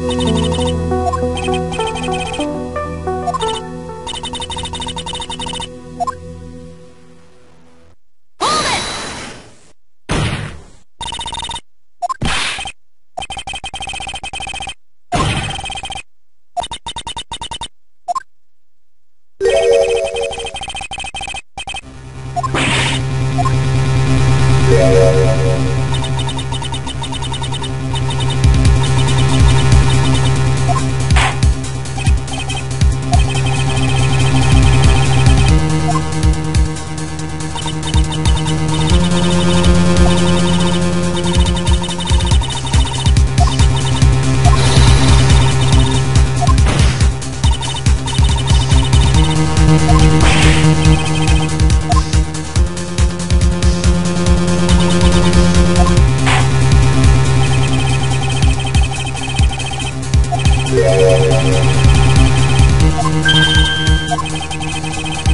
Música Thank you.